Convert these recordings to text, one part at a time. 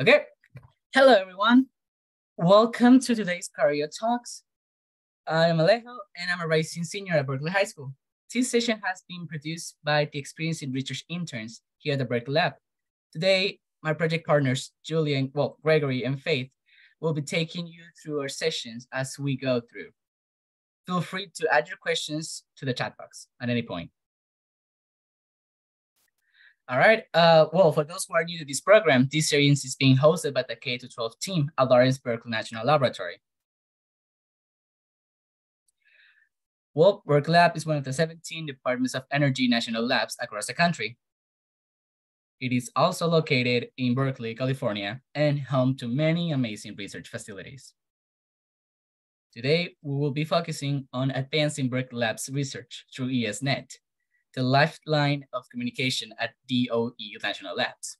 Okay. Hello, everyone. Welcome to today's Career Talks. I'm Alejo, and I'm a rising senior at Berkeley High School. This session has been produced by the experienced research interns here at the Berkeley Lab. Today, my project partners, Julian, well, Gregory and Faith, will be taking you through our sessions as we go through. Feel free to add your questions to the chat box at any point. All right. Uh, well, for those who are new to this program, this series is being hosted by the K-12 team at Lawrence Berkeley National Laboratory. Well, Berkeley Lab is one of the 17 departments of energy national labs across the country. It is also located in Berkeley, California, and home to many amazing research facilities. Today, we will be focusing on advancing Berkeley Lab's research through ESNet, the lifeline of communication at DOE National Labs.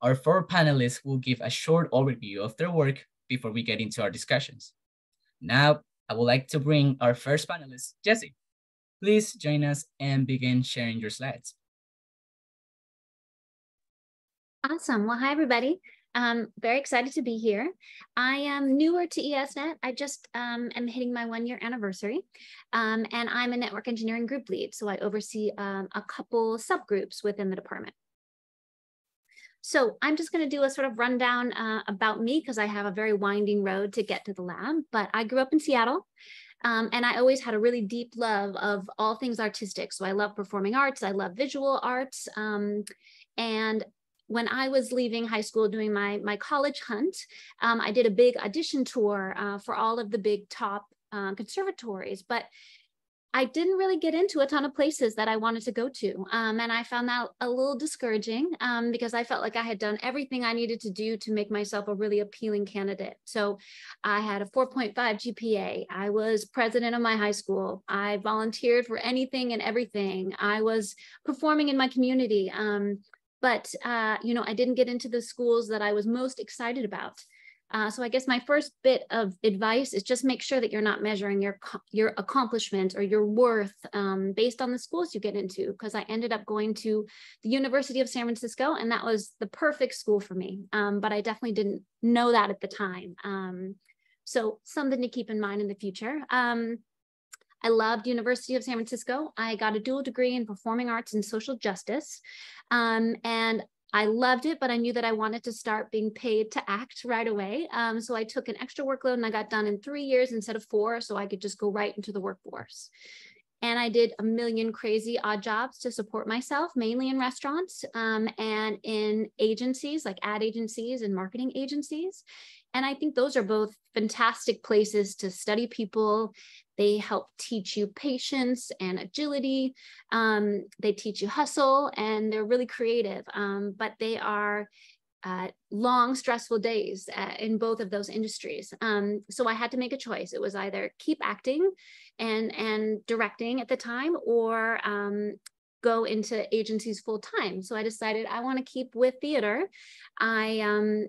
Our four panelists will give a short overview of their work before we get into our discussions. Now, I would like to bring our first panelist, Jesse. Please join us and begin sharing your slides. Awesome. Well, hi, everybody. Um, very excited to be here. I am newer to ESNet. I just um, am hitting my one year anniversary um, and I'm a network engineering group lead. So I oversee um, a couple subgroups within the department. So I'm just going to do a sort of rundown uh, about me because I have a very winding road to get to the lab. But I grew up in Seattle. Um, and I always had a really deep love of all things artistic. So I love performing arts, I love visual arts. Um, and when I was leaving high school doing my, my college hunt, um, I did a big audition tour uh, for all of the big top uh, conservatories, but I didn't really get into a ton of places that I wanted to go to. Um, and I found that a little discouraging um, because I felt like I had done everything I needed to do to make myself a really appealing candidate. So I had a 4.5 GPA. I was president of my high school. I volunteered for anything and everything. I was performing in my community. Um, but uh, you know, I didn't get into the schools that I was most excited about. Uh, so I guess my first bit of advice is just make sure that you're not measuring your your accomplishment or your worth um, based on the schools you get into. Because I ended up going to the University of San Francisco, and that was the perfect school for me. Um, but I definitely didn't know that at the time. Um, so something to keep in mind in the future. Um, I loved University of San Francisco. I got a dual degree in performing arts and social justice. Um, and I loved it, but I knew that I wanted to start being paid to act right away. Um, so I took an extra workload and I got done in three years instead of four, so I could just go right into the workforce. And I did a million crazy odd jobs to support myself, mainly in restaurants um, and in agencies like ad agencies and marketing agencies. And I think those are both fantastic places to study people. They help teach you patience and agility. Um, they teach you hustle and they're really creative, um, but they are uh, long, stressful days uh, in both of those industries. Um, so I had to make a choice. It was either keep acting and, and directing at the time or um, go into agencies full time. So I decided I want to keep with theater. I um,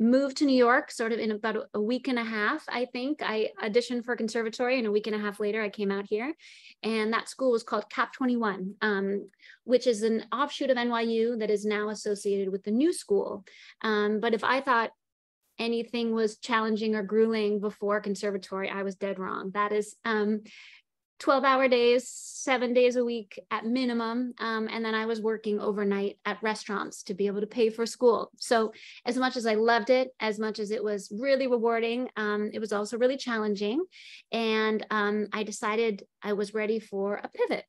moved to New York sort of in about a week and a half, I think. I auditioned for conservatory and a week and a half later I came out here. And that school was called CAP 21, um, which is an offshoot of NYU that is now associated with the new school. Um, but if I thought anything was challenging or grueling before conservatory, I was dead wrong. That is um, 12 hour days, seven days a week at minimum. Um, and then I was working overnight at restaurants to be able to pay for school. So, as much as I loved it, as much as it was really rewarding, um, it was also really challenging. And um, I decided I was ready for a pivot.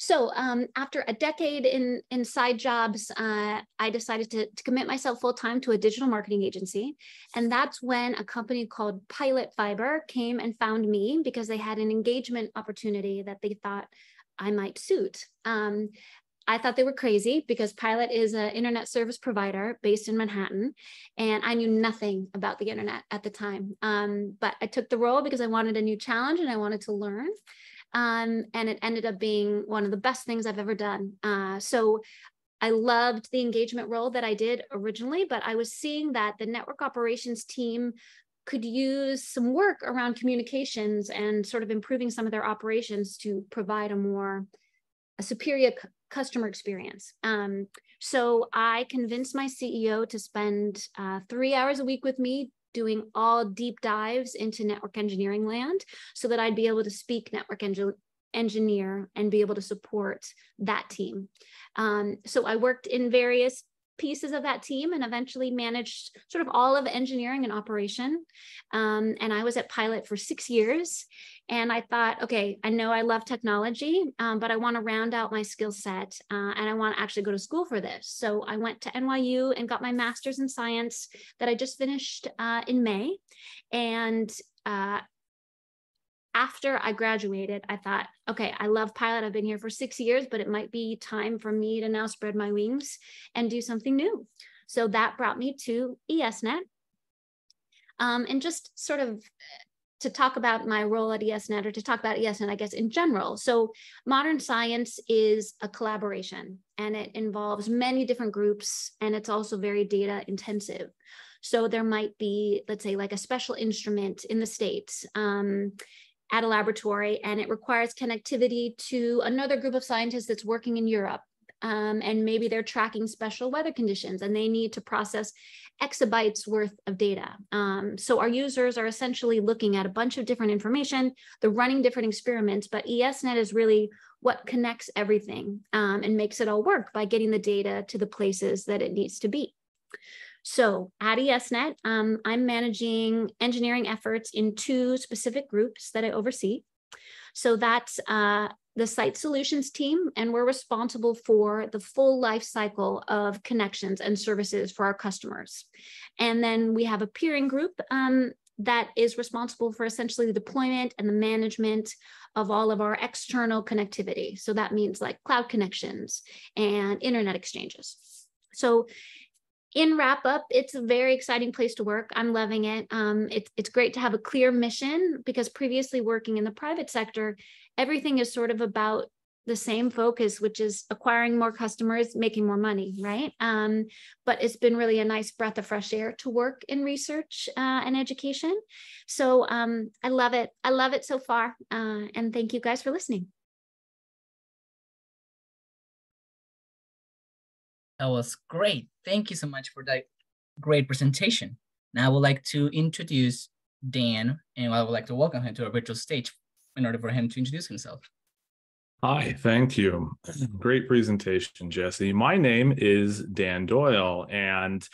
So um, after a decade in, in side jobs, uh, I decided to, to commit myself full time to a digital marketing agency. And that's when a company called Pilot Fiber came and found me because they had an engagement opportunity that they thought I might suit. Um, I thought they were crazy because Pilot is an internet service provider based in Manhattan, and I knew nothing about the internet at the time. Um, but I took the role because I wanted a new challenge and I wanted to learn. Um, and it ended up being one of the best things I've ever done. Uh, so I loved the engagement role that I did originally, but I was seeing that the network operations team could use some work around communications and sort of improving some of their operations to provide a more a superior customer experience. Um, so I convinced my CEO to spend uh, three hours a week with me doing all deep dives into network engineering land so that I'd be able to speak network engineering engineer and be able to support that team. Um, so I worked in various pieces of that team and eventually managed sort of all of engineering and operation. Um, and I was at Pilot for six years. And I thought, okay, I know I love technology, um, but I want to round out my skill set uh, and I want to actually go to school for this. So I went to NYU and got my master's in science that I just finished uh, in May. And uh, after I graduated, I thought, okay, I love Pilot. I've been here for six years, but it might be time for me to now spread my wings and do something new. So that brought me to ESNet. Um, and just sort of to talk about my role at ESNet or to talk about ESNet, I guess, in general. So, modern science is a collaboration and it involves many different groups and it's also very data intensive. So, there might be, let's say, like a special instrument in the States. Um, at a laboratory and it requires connectivity to another group of scientists that's working in Europe. Um, and maybe they're tracking special weather conditions and they need to process exabytes worth of data. Um, so our users are essentially looking at a bunch of different information, they're running different experiments, but ESNet is really what connects everything um, and makes it all work by getting the data to the places that it needs to be. So at ESNet, um, I'm managing engineering efforts in two specific groups that I oversee. So that's uh, the site solutions team, and we're responsible for the full life cycle of connections and services for our customers. And then we have a peering group um, that is responsible for essentially the deployment and the management of all of our external connectivity. So that means like cloud connections and internet exchanges. So in wrap up, it's a very exciting place to work. I'm loving it. Um, it's it's great to have a clear mission because previously working in the private sector, everything is sort of about the same focus, which is acquiring more customers, making more money, right? Um, but it's been really a nice breath of fresh air to work in research uh, and education. So um, I love it. I love it so far. Uh, and thank you guys for listening. That was great. Thank you so much for that great presentation. Now I would like to introduce Dan and I would like to welcome him to our virtual stage in order for him to introduce himself. Hi, thank you. Great presentation, Jesse. My name is Dan Doyle, and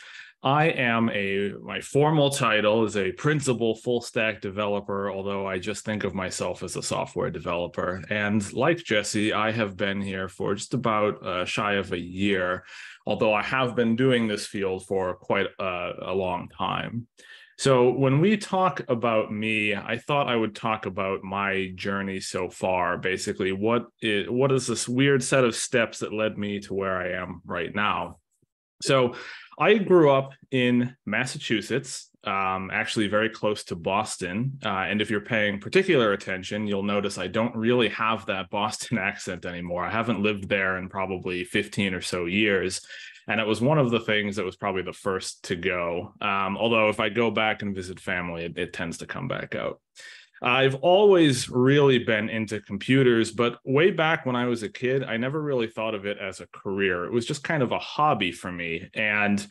I am a my formal title is a principal full stack developer, although I just think of myself as a software developer. And like Jesse, I have been here for just about uh, shy of a year, although I have been doing this field for quite a, a long time. So when we talk about me, I thought I would talk about my journey so far. Basically, what is what is this weird set of steps that led me to where I am right now? So I grew up in Massachusetts, um, actually very close to Boston. Uh, and if you're paying particular attention, you'll notice I don't really have that Boston accent anymore. I haven't lived there in probably 15 or so years. And it was one of the things that was probably the first to go. Um, although, if I go back and visit family, it, it tends to come back out. I've always really been into computers, but way back when I was a kid, I never really thought of it as a career. It was just kind of a hobby for me. And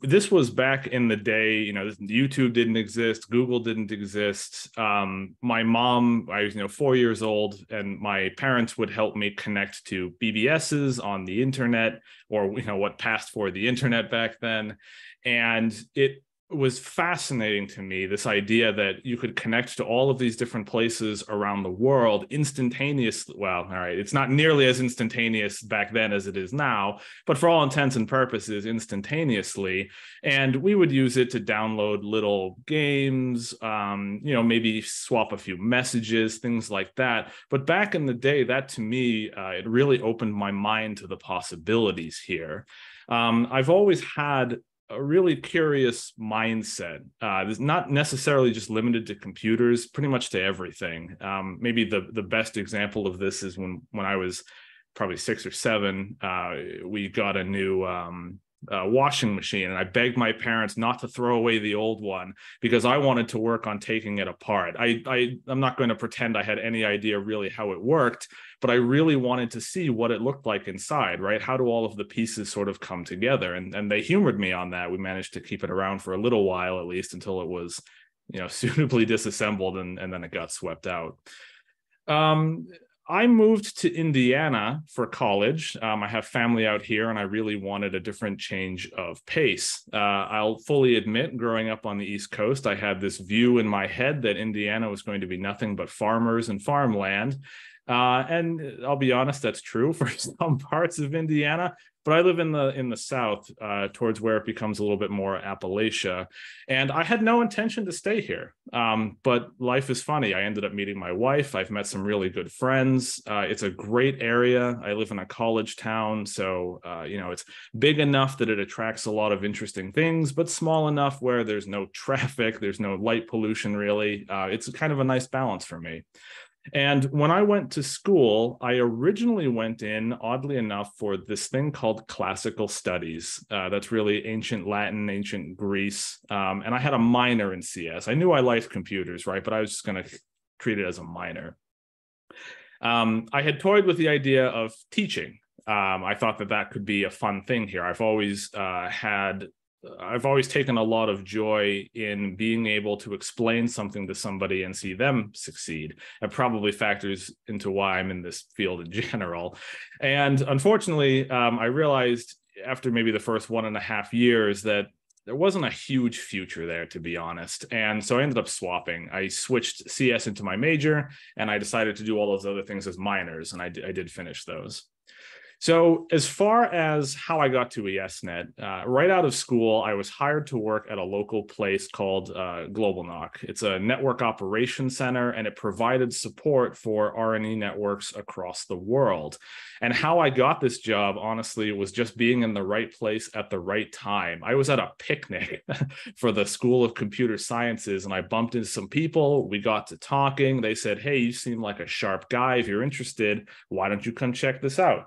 this was back in the day, you know, YouTube didn't exist, Google didn't exist. Um, my mom, I was, you know, four years old, and my parents would help me connect to BBSs on the internet or, you know, what passed for the internet back then. And it was fascinating to me this idea that you could connect to all of these different places around the world instantaneously well all right it's not nearly as instantaneous back then as it is now but for all intents and purposes instantaneously. And we would use it to download little games um, you know maybe swap a few messages things like that. But back in the day that to me uh, it really opened my mind to the possibilities here. Um, I've always had a really curious mindset. Uh, it's not necessarily just limited to computers, pretty much to everything. Um, maybe the the best example of this is when when I was probably six or seven, uh, we got a new um, uh, washing machine, and I begged my parents not to throw away the old one because I wanted to work on taking it apart. I, I I'm not going to pretend I had any idea really how it worked, but I really wanted to see what it looked like inside. Right? How do all of the pieces sort of come together? And and they humored me on that. We managed to keep it around for a little while at least until it was you know suitably disassembled and and then it got swept out. Um, I moved to Indiana for college. Um, I have family out here, and I really wanted a different change of pace. Uh, I'll fully admit, growing up on the East Coast, I had this view in my head that Indiana was going to be nothing but farmers and farmland. Uh, and I'll be honest, that's true for some parts of Indiana but I live in the in the south, uh, towards where it becomes a little bit more Appalachia, and I had no intention to stay here. Um, but life is funny. I ended up meeting my wife. I've met some really good friends. Uh, it's a great area. I live in a college town, so uh, you know it's big enough that it attracts a lot of interesting things, but small enough where there's no traffic, there's no light pollution. Really, uh, it's kind of a nice balance for me. And when I went to school, I originally went in, oddly enough, for this thing called classical studies. Uh, that's really ancient Latin, ancient Greece. Um, and I had a minor in CS. I knew I liked computers, right? But I was just going to treat it as a minor. Um, I had toyed with the idea of teaching. Um, I thought that that could be a fun thing here. I've always uh, had I've always taken a lot of joy in being able to explain something to somebody and see them succeed. It probably factors into why I'm in this field in general. And unfortunately, um, I realized after maybe the first one and a half years that there wasn't a huge future there, to be honest. And so I ended up swapping. I switched CS into my major and I decided to do all those other things as minors, and I, d- I did finish those. So, as far as how I got to ESNet, uh, right out of school, I was hired to work at a local place called uh, GlobalNOC. It's a network operations center, and it provided support for R&E networks across the world. And how I got this job, honestly, was just being in the right place at the right time. I was at a picnic for the School of Computer Sciences, and I bumped into some people. We got to talking. They said, Hey, you seem like a sharp guy. If you're interested, why don't you come check this out?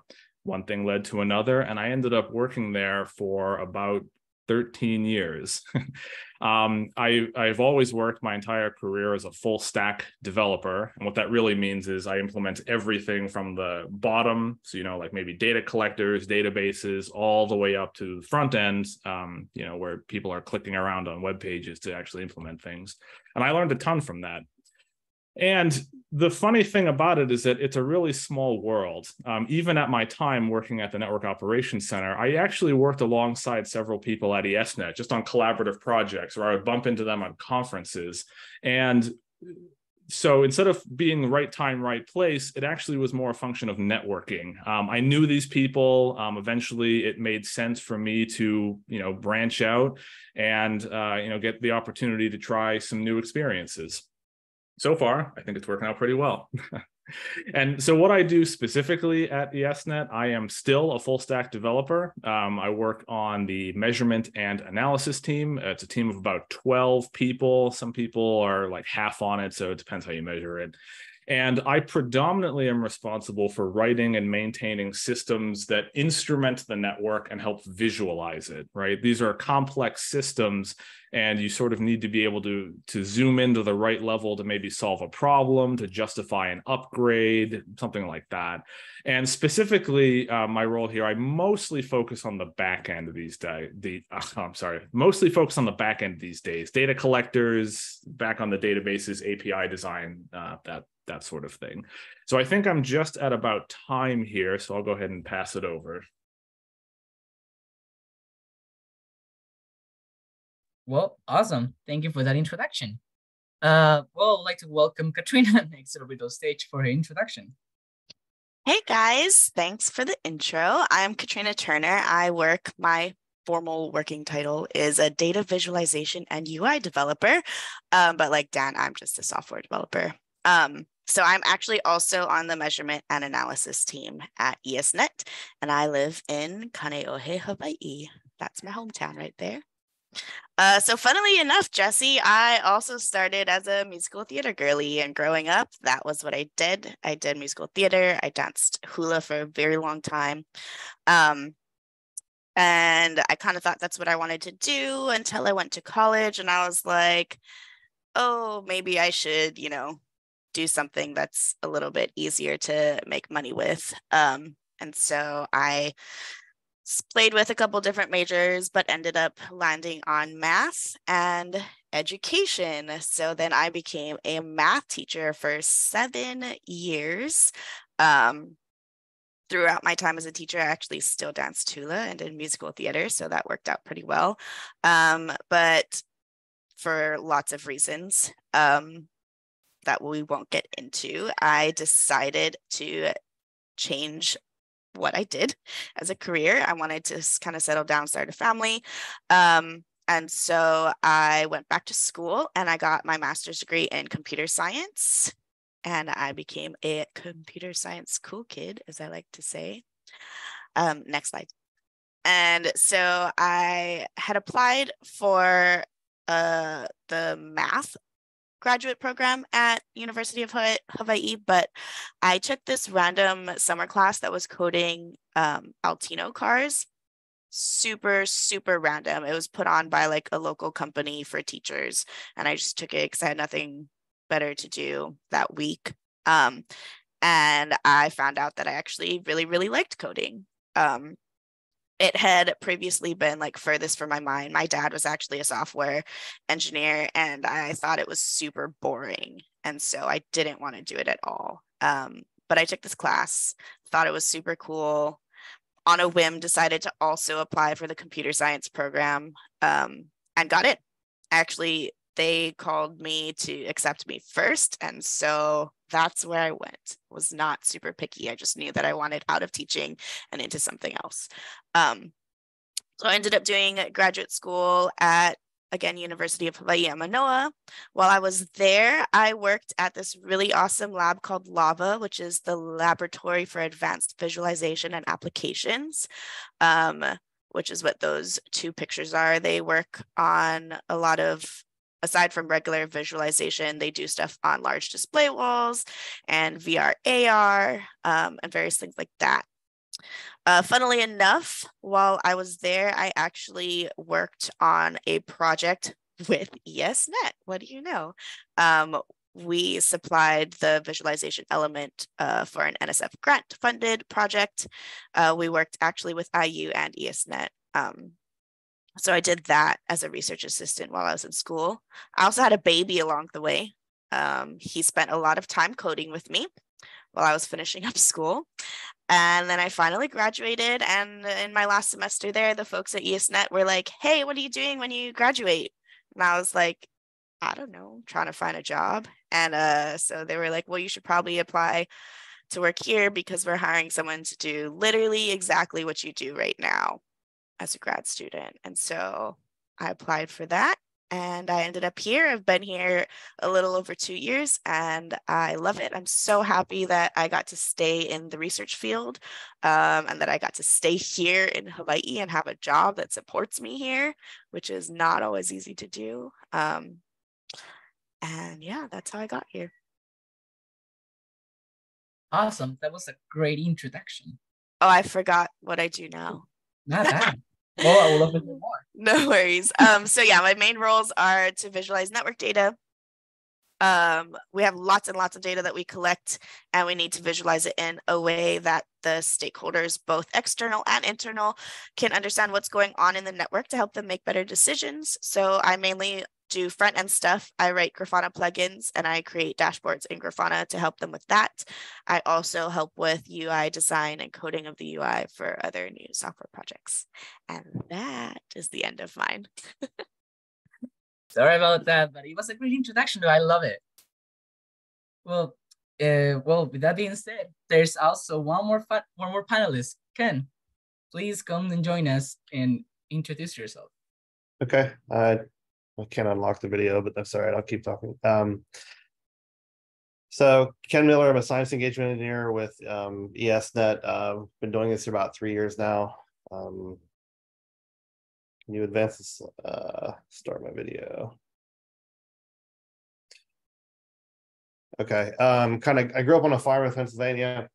One thing led to another and i ended up working there for about 13 years. Um, I, i've always worked my entire career as a full stack developer and what that really means is i implement everything from the bottom so you know like maybe data collectors databases all the way up to the front end um, you know where people are clicking around on web pages to actually implement things. And i learned a ton from that and the funny thing about it is that it's a really small world. Um, even at my time working at the Network Operations Center, I actually worked alongside several people at ESNet just on collaborative projects, or I would bump into them on conferences. And so instead of being right time, right place, it actually was more a function of networking. Um, I knew these people. Um, eventually, it made sense for me to, you know, branch out and uh, you know get the opportunity to try some new experiences so far, I think it's working out pretty well. and so, what I do specifically at ESNet, I am still a full stack developer. Um, I work on the measurement and analysis team. It's a team of about 12 people. Some people are like half on it, so it depends how you measure it. And I predominantly am responsible for writing and maintaining systems that instrument the network and help visualize it, right? These are complex systems and you sort of need to be able to to zoom into the right level to maybe solve a problem to justify an upgrade something like that and specifically uh, my role here i mostly focus on the back end of these days the uh, i'm sorry mostly focus on the back end these days data collectors back on the databases api design uh, that that sort of thing. So I think I'm just at about time here, so I'll go ahead and pass it over. Well, awesome. Thank you for that introduction. Uh, well, I'd like to welcome Katrina next to the stage for her introduction. Hey guys, thanks for the intro. I'm Katrina Turner. I work, my formal working title is a data visualization and UI developer. Um, but like Dan, I'm just a software developer. Um, so I'm actually also on the measurement and analysis team at ESNet, and I live in Kaneohe, Hawaii. That's my hometown right there. Uh, so funnily enough, Jesse, I also started as a musical theater girly, and growing up, that was what I did. I did musical theater. I danced hula for a very long time. Um, And I kind of thought that's what I wanted to do until I went to college and I was like, oh, maybe I should, you know, do something that's a little bit easier to make money with. Um, and so I played with a couple different majors, but ended up landing on math and education. So then I became a math teacher for seven years. Um, throughout my time as a teacher, I actually still danced hula and did musical theater. So that worked out pretty well. Um, but for lots of reasons um, that we won't get into, I decided to change what I did as a career. I wanted to kind of settle down, start a family. Um, and so I went back to school and I got my master's degree in computer science. And I became a computer science cool kid, as I like to say. Um, next slide. And so I had applied for uh, the math graduate program at University of Hawaii, but I took this random summer class that was coding um, Altino cars. Super, super random. It was put on by like a local company for teachers, and I just took it because I had nothing better to do that week. Um, and I found out that I actually really, really liked coding. Um, it had previously been like furthest from my mind. My dad was actually a software engineer and I thought it was super boring. And so I didn't want to do it at all. Um, but I took this class, thought it was super cool. On a whim, decided to also apply for the computer science program um, and got it. Actually, they called me to accept me first. And so that's where I went. Was not super picky. I just knew that I wanted out of teaching and into something else. Um, so I ended up doing graduate school at again University of Hawaii Manoa. While I was there, I worked at this really awesome lab called LAVA, which is the Laboratory for Advanced Visualization and Applications. Um, which is what those two pictures are. They work on a lot of aside from regular visualization, they do stuff on large display walls and VR AR um, and various things like that. Uh, funnily enough, while I was there, I actually worked on a project with ESNet. What do you know? Um, we supplied the visualization element uh, for an NSF grant funded project. Uh, we worked actually with IU and ESNet um, so I did that as a research assistant while I was in school. I also had a baby along the way. Um, he spent a lot of time coding with me while I was finishing up school. And then I finally graduated. And in my last semester there, the folks at ESNet were like, hey, what are you doing when you graduate? And I was like, I don't know, trying to find a job. And uh, so they were like, well, you should probably apply to work here because we're hiring someone to do literally exactly what you do right now as a grad student. And so I applied for that and I ended up here. I've been here a little over two years and I love it. I'm so happy that I got to stay in the research field um, and that I got to stay here in Hawaii and have a job that supports me here, which is not always easy to do. Um, and yeah, that's how I got here. Awesome. That was a great introduction. Oh, I forgot what I do now. Not bad. Well, I would love to hear more. No worries. Um, so yeah, my main roles are to visualize network data. Um, we have lots and lots of data that we collect, and we need to visualize it in a way that the stakeholders, both external and internal, can understand what's going on in the network to help them make better decisions. So I mainly do front end stuff. I write Grafana plugins and I create dashboards in Grafana to help them with that. I also help with UI design and coding of the UI for other new software projects. And that is the end of mine. Sorry about that, but it was a great introduction. I love it. Well, uh, well, with that being said, there's also one more one more panelist. Ken, please come and join us and introduce yourself. Okay. Uh, I can't unlock the video, but that's all right. I'll keep talking. Um, so Ken Miller, I'm a science engagement engineer with um, ESNet. Uh, been doing this for about three years now. Um, can you advance this? Uh, start my video. Okay. Um, kind of, I grew up on a farm in Pennsylvania.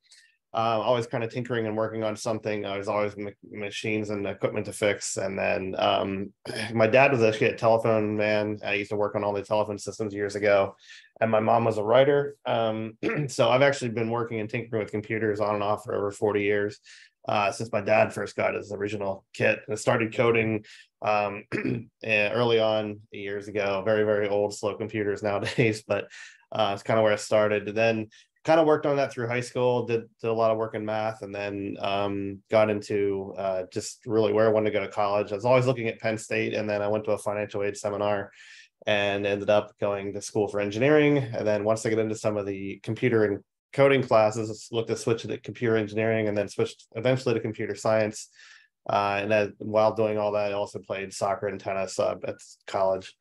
Uh, always kind of tinkering and working on something. I was always ma- machines and equipment to fix. And then um, my dad was actually a telephone man. I used to work on all the telephone systems years ago. And my mom was a writer. Um, so I've actually been working and tinkering with computers on and off for over 40 years. Uh, since my dad first got his original kit and started coding um, early on years ago, very, very old, slow computers nowadays, but uh, it's kind of where I started. And then kind of worked on that through high school did, did a lot of work in math and then um, got into uh, just really where i wanted to go to college. I was always looking at penn state and then i went to a financial aid seminar and ended up going to school for engineering. And then once i get into some of the computer and coding classes looked to switch to computer engineering and then switched eventually to computer science. Uh, and then while doing all that i also played soccer and tennis uh, at college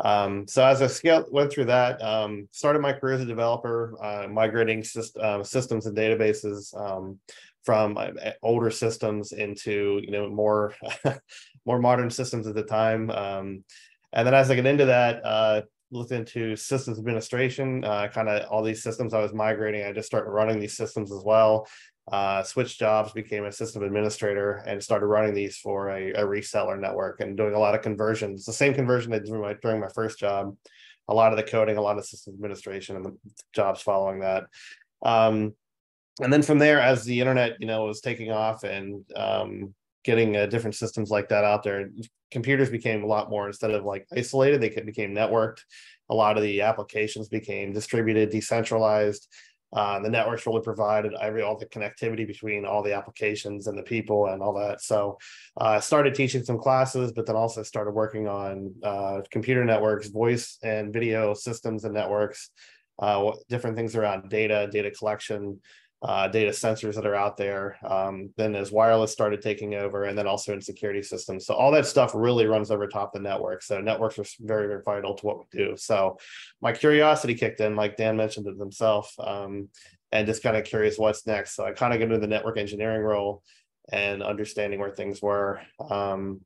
um, so as I scaled, went through that, um, started my career as a developer, uh, migrating syst- uh, systems and databases um, from uh, older systems into you know more more modern systems at the time. Um, and then as I get into that, uh, looked into systems administration, uh, kind of all these systems I was migrating. I just started running these systems as well uh, switched jobs, became a system administrator, and started running these for a, a, reseller network and doing a lot of conversions. The same conversion I did during my, during my first job. A lot of the coding, a lot of system administration, and the jobs following that. Um, and then from there, as the internet, you know, was taking off and um, getting uh, different systems like that out there, computers became a lot more instead of like isolated, they became networked. A lot of the applications became distributed, decentralized uh, the networks really provided every all the connectivity between all the applications and the people and all that. So uh, I started teaching some classes, but then also started working on uh, computer networks, voice and video systems and networks, uh, different things around data, data collection, uh, data sensors that are out there. Um, then as wireless started taking over, and then also in security systems. So all that stuff really runs over top the network. So networks are very, very vital to what we do. So my curiosity kicked in, like Dan mentioned it himself, um, and just kind of curious what's next. So I kind of get into the network engineering role and understanding where things were. Um,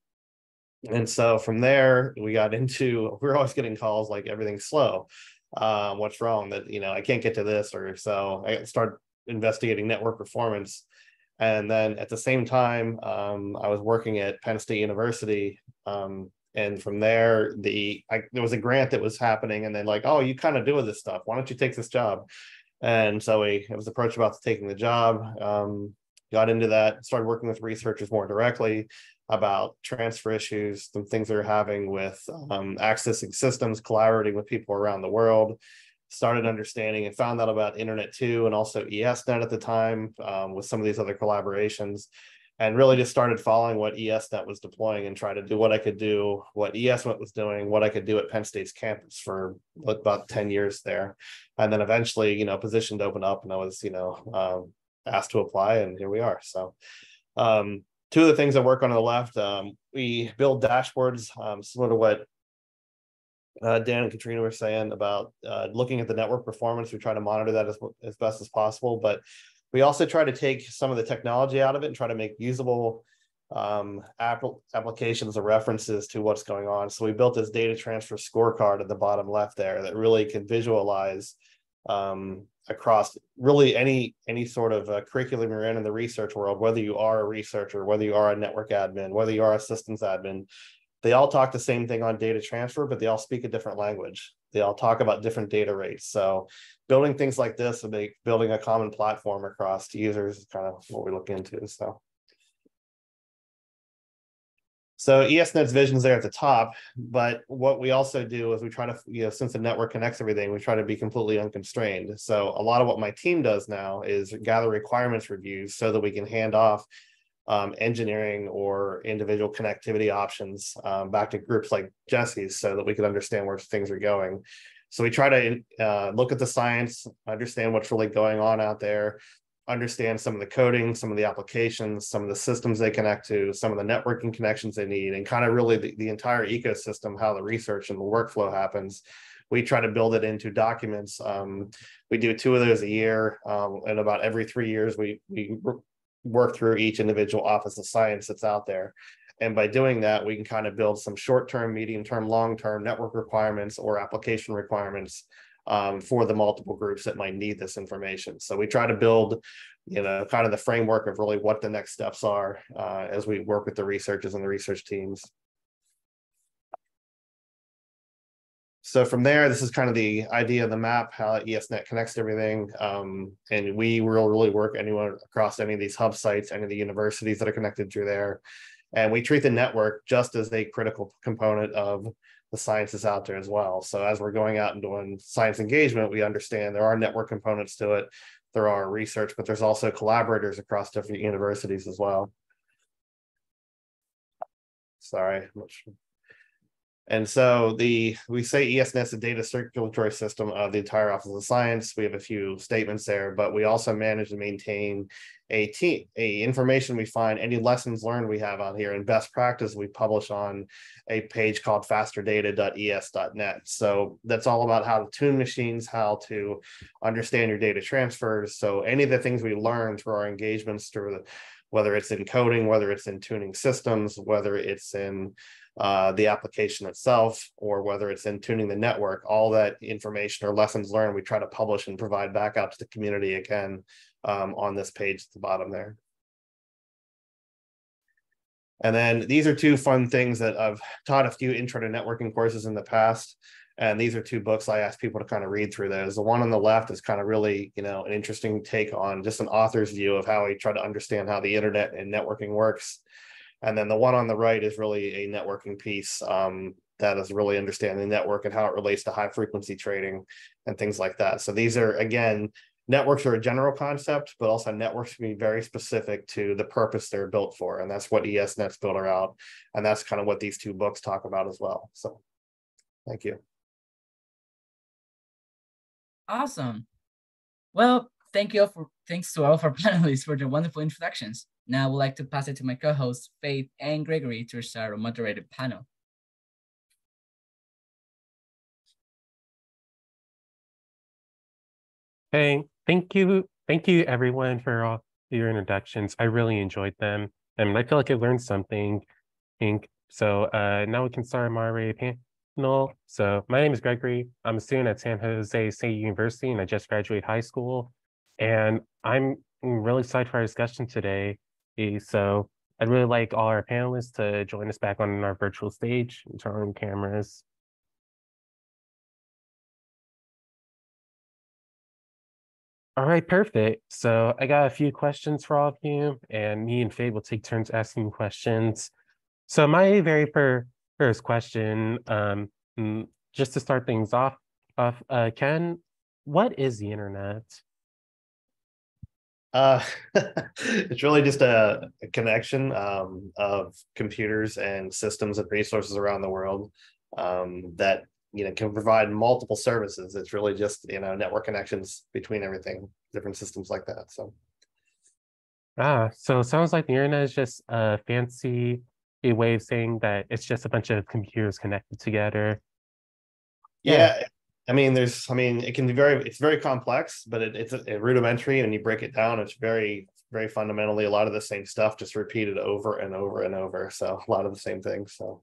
and so from there, we got into, we are always getting calls like everything's slow. Um, what's wrong that, you know, I can't get to this or so I started investigating network performance. And then at the same time, um, I was working at Penn State University. Um, and from there, the I, there was a grant that was happening, and then like, oh, you kind of do with this stuff. Why don't you take this job? And so we, I was approached about taking the job. Um, got into that, started working with researchers more directly about transfer issues, some things they're having with um, accessing systems, collaborating with people around the world, started understanding and found out about Internet 2 and also ESNet at the time um, with some of these other collaborations. And really just started following what ESNet was deploying and try to do what I could do, what ESNet was doing, what I could do at Penn State's campus for about 10 years there. And then eventually, you know, position to open up and I was, you know, um, asked to apply and here we are. So um, two of the things I work on on the left, um, we build dashboards um, similar to what uh, Dan and Katrina were saying about uh, looking at the network performance. We try to monitor that as, as best as possible, but we also try to take some of the technology out of it and try to make usable um, app applications or references to what's going on. So we built this data transfer scorecard at the bottom left there that really can visualize um, across really any any sort of uh, curriculum you're in in the research world, whether you are a researcher, whether you are a network admin, whether you are a systems admin, they all talk the same thing on data transfer, but they all speak a different language. They all talk about different data rates. So building things like this and make building a common platform across users is kind of what we look into. So so ESNet's vision is there at the top, but what we also do is we try to, you know, since the network connects everything, we try to be completely unconstrained. So a lot of what my team does now is gather requirements reviews so that we can hand off um, engineering or individual connectivity options um, back to groups like Jesse's so that we can understand where things are going. So we try to uh, look at the science, understand what's really going on out there, understand some of the coding, some of the applications, some of the systems they connect to, some of the networking connections they need, and kind of really the, the entire ecosystem, how the research and the workflow happens. We try to build it into documents. Um, we do two of those a year, um, and about every three years, we we work through each individual office of science that's out there. And by doing that, we can kind of build some short-term, medium-term, long-term network requirements or application requirements um, for the multiple groups that might need this information. So we try to build you know, kind of the framework of really what the next steps are uh, as we work with the researchers and the research teams. So from there, this is kind of the idea of the map, how ESNet connects to everything. Um, and we will really work anyone across any of these hub sites, any of the universities that are connected through there. And we treat the network just as a critical component of the sciences out there as well. So as we're going out and doing science engagement, we understand there are network components to it. There are research, but there's also collaborators across different universities as well. Sorry, and so the we say ESNet is a data circulatory system of the entire Office of Science. We have a few statements there, but we also manage and maintain a team, a information we find, any lessons learned we have out here, and best practice we publish on a page called fasterdata.es.net. So that's all about how to tune machines, how to understand your data transfers. So any of the things we learn through our engagements through the whether it's in coding, whether it's in tuning systems, whether it's in uh, the application itself or whether it's in tuning the network, all that information or lessons learned, we try to publish and provide back out to the community again um, on this page at the bottom there. And then these are two fun things that I've taught a few intro to networking courses in the past. And these are two books I ask people to kind of read through those. The one on the left is kind of really, you know, an interesting take on just an author's view of how he tried to understand how the internet and networking works. And then the one on the right is really a networking piece um, that is really understanding the network and how it relates to high frequency trading and things like that. So these are, again, networks are a general concept, but also networks can be very specific to the purpose they're built for. And that's what ESNet's built around. And that's kind of what these two books talk about as well. So thank you. Awesome. Well, thank you all for thanks to all of our panelists for their wonderful introductions. Now I would like to pass it to my co-hosts, Faith and Gregory, to start a moderated panel. Hey, thank you. Thank you everyone for all your introductions. I really enjoyed them. And I feel like I learned something. So uh, now we can start our moderated panel. So my name is Gregory. I'm a student at San Jose State University and I just graduated high school. And I'm really excited for our discussion today. So I'd really like all our panelists to join us back on our virtual stage and turn on cameras. All right, perfect. So I got a few questions for all of you, and me and Faye will take turns asking questions. So my very first question, um, mm, just to start things off, off uh, Ken, what is the internet? Uh, it's really just a, a connection um, of computers and systems and resources around the world um, that you know can provide multiple services. It's really just you know network connections between everything, different systems like that. So. Ah, so it sounds like the internet is just a fancy a way of saying that it's just a bunch of computers connected together. Yeah, yeah I mean, there's, I mean, it can be very, it's very complex, but it, it's a, a rudimentary, and you break it down, it's very, very fundamentally a lot of the same stuff, just repeated over and over and over. So a lot of the same things. So.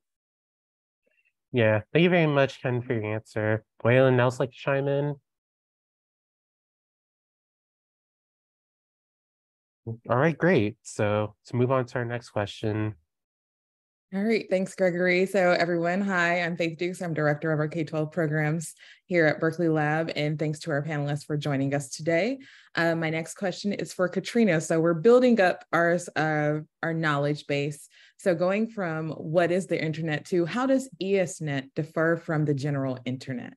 Yeah, thank you very much, Ken, for your answer. Waylon else like to chime in? All right, great. So to move on to our next question. All right, thanks, Gregory. So everyone, hi, I'm Faith Dukes. I'm director of our K-12 programs here at Berkeley Lab, and thanks to our panelists for joining us today. Uh, my next question is for Katrina. So we're building up our, uh, our knowledge base. So going from what is the internet to how does ESNet differ from the general internet?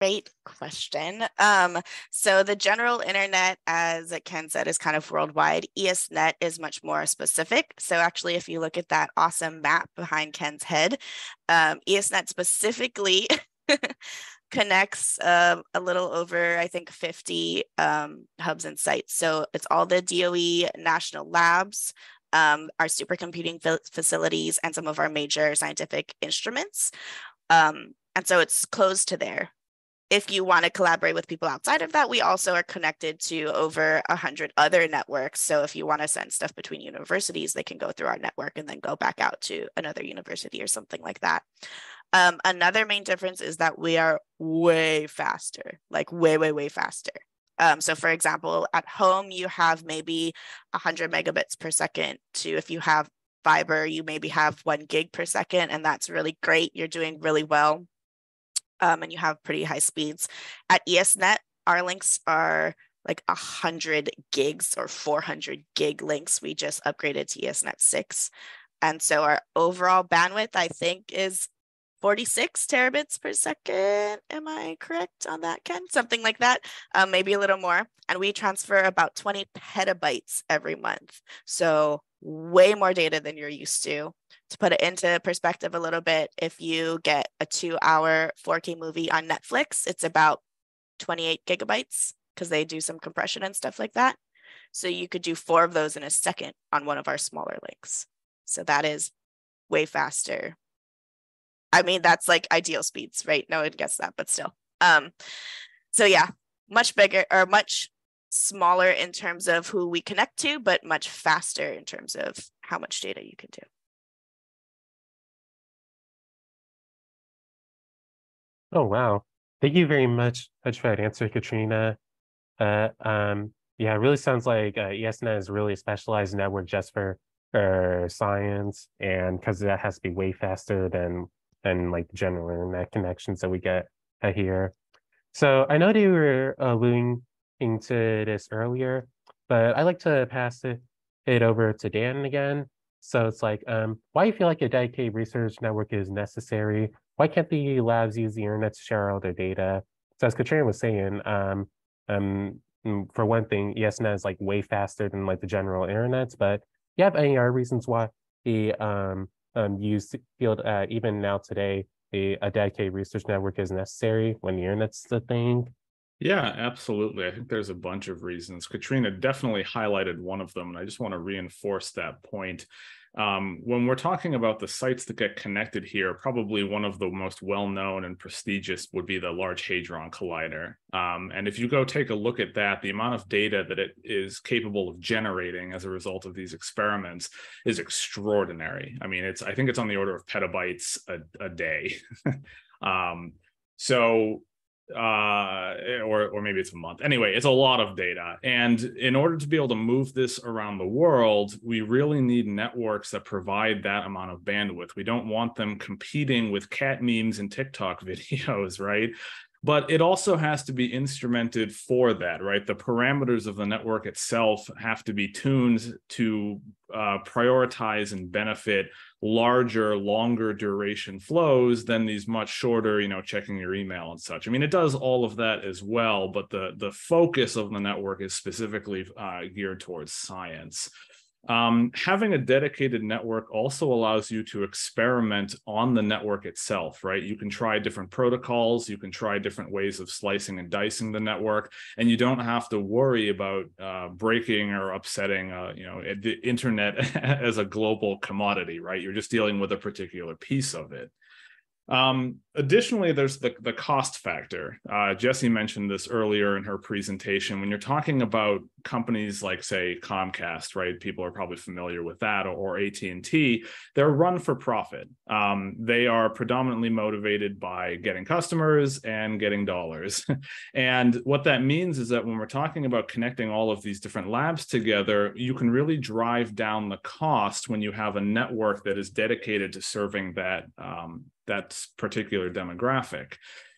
Great question. Um, so the general internet, as Ken said, is kind of worldwide. ESNet is much more specific. So actually, if you look at that awesome map behind Ken's head, um, ESNet specifically connects uh, a little over, I think, 50 um, hubs and sites. So it's all the DOE national labs, um, our supercomputing facilities, and some of our major scientific instruments. Um, and so it's closed to there if you want to collaborate with people outside of that, we also are connected to over a hundred other networks. So if you want to send stuff between universities, they can go through our network and then go back out to another university or something like that. Um, another main difference is that we are way faster, like way, way, way faster. Um, so for example, at home, you have maybe 100 megabits per second to if you have fiber, you maybe have one gig per second, and that's really great. You're doing really well. Um, and you have pretty high speeds. At ESNet, our links are like 100 gigs or 400 gig links. We just upgraded to ESNet 6. And so our overall bandwidth, I think, is 46 terabits per second. Am I correct on that, Ken? Something like that, um, maybe a little more. And we transfer about 20 petabytes every month. So way more data than you're used to. To put it into perspective a little bit, if you get a two hour 4K movie on Netflix, it's about 28 gigabytes because they do some compression and stuff like that. So you could do four of those in a second on one of our smaller links. So that is way faster. I mean, that's like ideal speeds, right? No one gets that, but still. Um, so yeah, much bigger or much smaller in terms of who we connect to, but much faster in terms of how much data you can do. Oh, wow. Thank you very much, much for that answer, Katrina. Uh, um, yeah, it really sounds like uh, ESNet is really a specialized network just for, for science, and because that has to be way faster than than like general internet connections that we get here. So I know you were alluding into this earlier, but I like to pass it, it over to Dan again. So it's like, um, why do you feel like a dedicated research network is necessary? Why can't the labs use the internet to share all their data? So as Katrina was saying, um, um, mm, for one thing, ESNet is like way faster than like the general internet, but you have any other reasons why the um, um, use field uh, even now today, a, a dedicated research network is necessary when the internet's the thing? Yeah, absolutely. I think there's a bunch of reasons. Katrina definitely highlighted one of them, and I just want to reinforce that point. Um, when we're talking about the sites that get connected here, probably one of the most well-known and prestigious would be the Large Hadron Collider. Um, and if you go take a look at that, the amount of data that it is capable of generating as a result of these experiments is extraordinary. I mean, it's I think it's on the order of petabytes a, a day. um, so uh or or maybe it's a month. Anyway it's a lot of data. And in order to be able to move this around the world we really need networks that provide that amount of bandwidth. We don't want them competing with cat memes and tiktok videos right but it also has to be instrumented for that right? The parameters of the network itself have to be tuned to uh, prioritize and benefit larger longer duration flows than these much shorter you know checking your email and such. I mean it does all of that as well but the the focus of the network is specifically uh, geared towards science um, having a dedicated network also allows you to experiment on the network itself, right? You can try different protocols, you can try different ways of slicing and dicing the network, and you don't have to worry about uh, breaking or upsetting, uh, you know, the internet as a global commodity, right? You're just dealing with a particular piece of it. Um, additionally, there's the, the cost factor. Uh, Jesse mentioned this earlier in her presentation. When you're talking about companies like, say, Comcast, right? People are probably familiar with that, or, or AT&T. They're run for profit. Um, they are predominantly motivated by getting customers and getting dollars. and what that means is that when we're talking about connecting all of these different labs together, you can really drive down the cost when you have a network that is dedicated to serving that um, that particular demographic.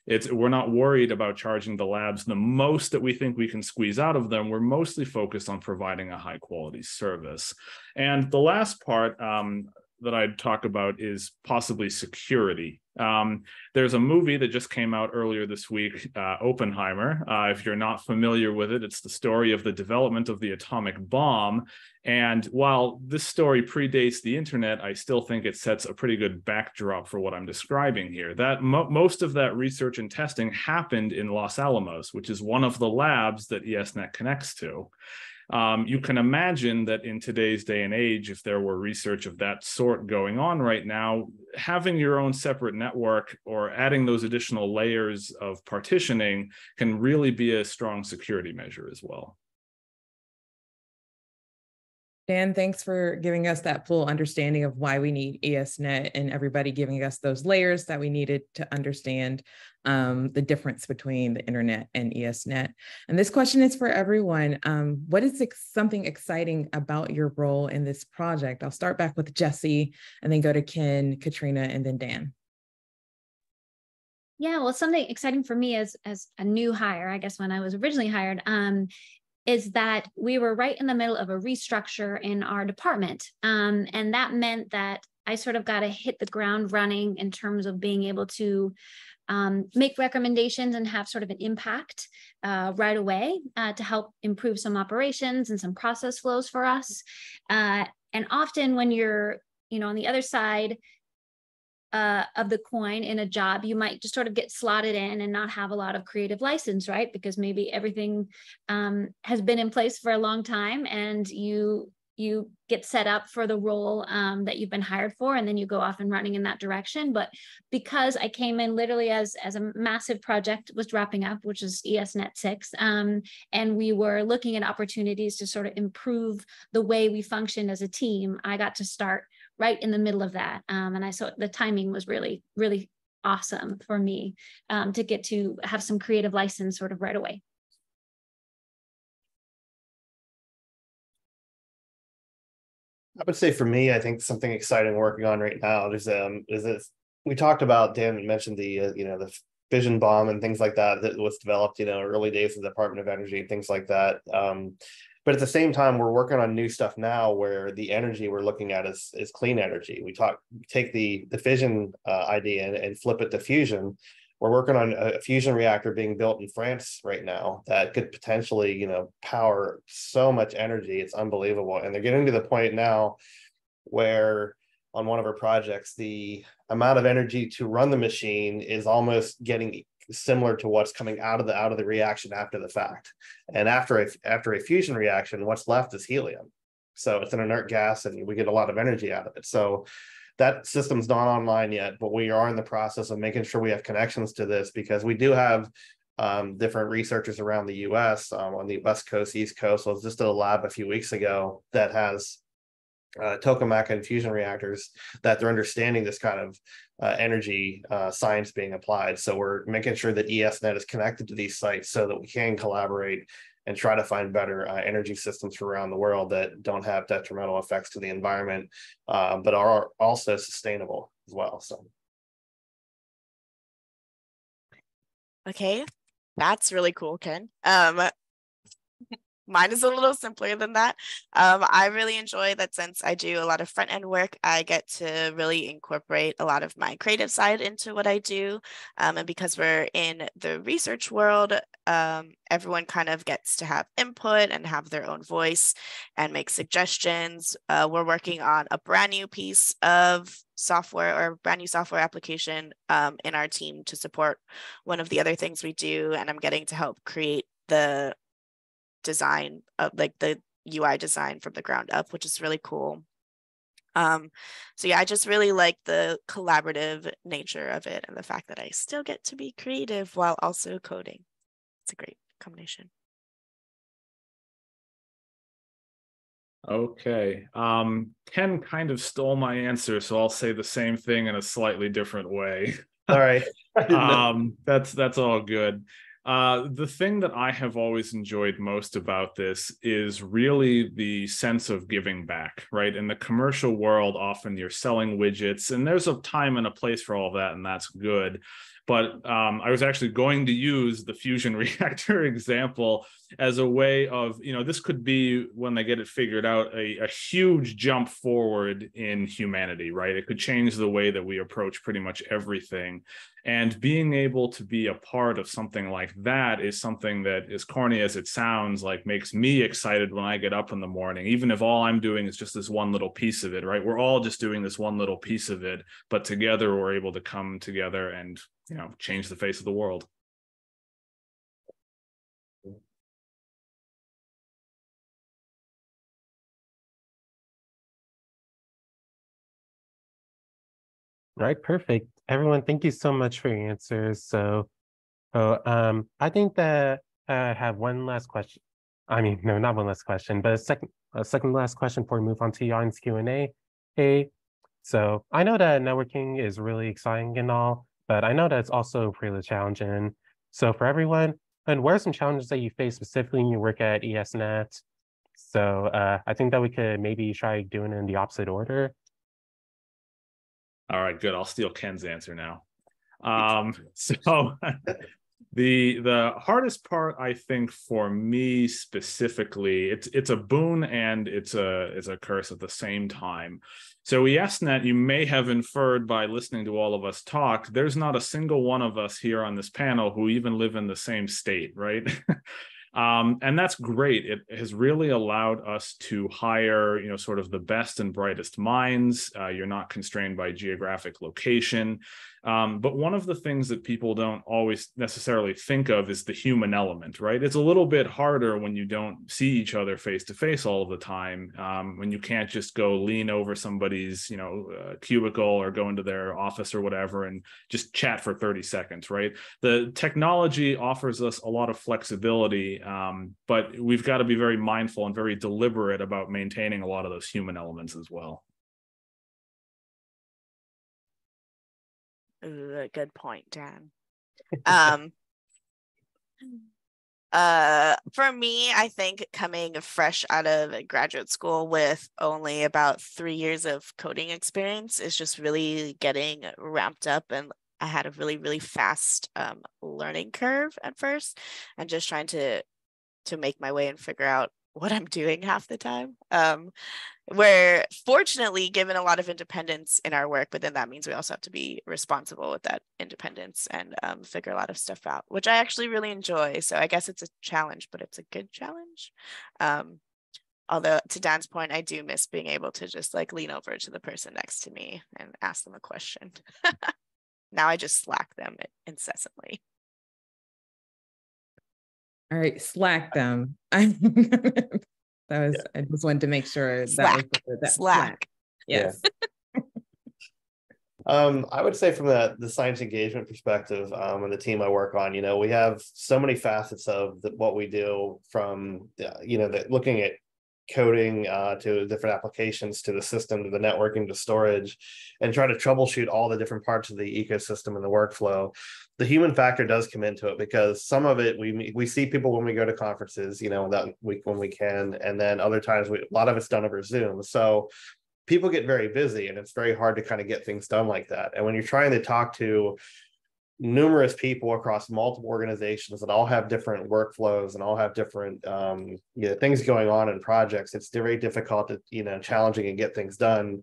It's we're not worried about charging the labs the most that we think we can squeeze out of them. We're mostly focused on providing a high quality service. And the last part um, that I'd talk about is possibly security. Um, there's a movie that just came out earlier this week, uh, Oppenheimer. Uh, if you're not familiar with it, it's the story of the development of the atomic bomb. And while this story predates the internet, I still think it sets a pretty good backdrop for what I'm describing here. That mo most of that research and testing happened in Los Alamos, which is one of the labs that ESNet connects to. Um, you can imagine that in today's day and age, if there were research of that sort going on right now, having your own separate network or adding those additional layers of partitioning can really be a strong security measure as well. Dan, thanks for giving us that full understanding of why we need ESNet and everybody giving us those layers that we needed to understand um, the difference between the internet and ESNet. And this question is for everyone. Um, what is ex something exciting about your role in this project? I'll start back with Jesse and then go to Ken, Katrina, and then Dan. Yeah, well, something exciting for me as as a new hire, I guess when I was originally hired, um, is that we were right in the middle of a restructure in our department. Um, and that meant that I sort of got to hit the ground running in terms of being able to um, make recommendations and have sort of an impact uh, right away uh, to help improve some operations and some process flows for us. Uh, and often when you're, you know, on the other side, uh, of the coin in a job, you might just sort of get slotted in and not have a lot of creative license, right? Because maybe everything um, has been in place for a long time, and you you get set up for the role um, that you've been hired for, and then you go off and running in that direction. But because I came in literally as as a massive project was wrapping up, which is ESNet six, um, and we were looking at opportunities to sort of improve the way we function as a team, I got to start right in the middle of that. Um, and I saw the timing was really, really awesome for me um, to get to have some creative license sort of right away. I would say for me, I think something exciting working on right now is um is this we talked about Dan mentioned the uh, you know the fission bomb and things like that that was developed you know early days of the Department of Energy and things like that. Um, but at the same time we're working on new stuff now where the energy we're looking at is is clean energy. We talk take the the fission uh, idea and, and flip it to fusion. We're working on a fusion reactor being built in france right now that could potentially you know power so much energy. It's unbelievable. And they're getting to the point now where on one of our projects the amount of energy to run the machine is almost getting similar to what's coming out of the out of the reaction after the fact. And after a after a fusion reaction, what's left is helium. So it's an inert gas, and we get a lot of energy out of it. So that system's not online yet, but we are in the process of making sure we have connections to this because we do have um, different researchers around the U.S. Um, on the West Coast, East Coast. I was just at a lab a few weeks ago that has uh, tokamak and fusion reactors that they're understanding this kind of uh, energy uh, science being applied. So we're making sure that ESNet is connected to these sites so that we can collaborate and try to find better uh, energy systems for around the world that don't have detrimental effects to the environment, uh, but are also sustainable as well. So. Okay, that's really cool, Ken. Um, Mine is a little simpler than that. Um, I really enjoy that since I do a lot of front end work, I get to really incorporate a lot of my creative side into what I do. Um, and because we're in the research world, um, everyone kind of gets to have input and have their own voice and make suggestions. Uh, we're working on a brand new piece of software or brand new software application um, in our team to support one of the other things we do. And I'm getting to help create the design of like the UI design from the ground up, which is really cool. Um, so yeah, I just really like the collaborative nature of it and the fact that I still get to be creative while also coding. It's a great combination. Okay. Um, Ken kind of stole my answer, so I'll say the same thing in a slightly different way. All right. um, that's that's all good. Uh, the thing that I have always enjoyed most about this is really the sense of giving back, right? In the commercial world, often you're selling widgets, and there's a time and a place for all of that, and that's good but um, I was actually going to use the fusion reactor example as a way of, you know, this could be when they get it figured out, a, a, huge jump forward in humanity, right? It could change the way that we approach pretty much everything. And being able to be a part of something like that is something that, as corny as it sounds, like makes me excited when I get up in the morning, even if all I'm doing is just this one little piece of it, right? We're all just doing this one little piece of it, but together we're able to come together and you know change the face of the world Right, perfect. Everyone, thank you so much for your answers. So, so um, I think that I have one last question. I mean, no, not one last question, but a second a second last question before we move on to the audience Q&A. Hey, so I know that networking is really exciting and all, but I know that it's also really challenging. So for everyone, and what are some challenges that you face specifically when you work at ESNet? So uh, I think that we could maybe try doing it in the opposite order. All right, good. I'll steal Ken's answer now. Um, so the the hardest part i think for me specifically it's it's a boon and it's a it's a curse at the same time so ESNet, you may have inferred by listening to all of us talk, there's not a single one of us here on this panel who even live in the same state, right? Um, and that's great. It has really allowed us to hire, you know, sort of the best and brightest minds. Uh, you're not constrained by geographic location. Um, but one of the things that people don't always necessarily think of is the human element, right? It's a little bit harder when you don't see each other face to face all the time, um, when you can't just go lean over somebody's, you know, uh, cubicle or go into their office or whatever and just chat for 30 seconds, right? The technology offers us a lot of flexibility, um, but we've got to be very mindful and very deliberate about maintaining a lot of those human elements as well. Ooh, good point, Dan. um, uh, for me, I think coming fresh out of graduate school with only about three years of coding experience is just really getting ramped up and I had a really, really fast um, learning curve at first and just trying to to make my way and figure out what I'm doing half the time. Um, we're fortunately given a lot of independence in our work, but then that means we also have to be responsible with that independence and um, figure a lot of stuff out, which I actually really enjoy. So I guess it's a challenge, but it's a good challenge. Um, although to Dan's point, I do miss being able to just like lean over to the person next to me and ask them a question. now I just slack them incessantly. All right, slack them. That was yeah. I just wanted to make sure Slack. that was that Slack. Slack. Yes. Yeah. um, I would say from the the science engagement perspective, um, and the team I work on, you know, we have so many facets of the, what we do from, uh, you know, the, looking at coding uh, to different applications to the system to the networking to storage and try to troubleshoot all the different parts of the ecosystem and the workflow the human factor does come into it because some of it we we see people when we go to conferences you know that week when we can and then other times we, a lot of it's done over zoom so people get very busy and it's very hard to kind of get things done like that and when you're trying to talk to numerous people across multiple organizations that all have different workflows and all have different um, you know, things going on in projects. It's very difficult to, you know, challenging and get things done